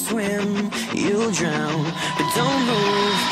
swim, you'll drown, but don't move.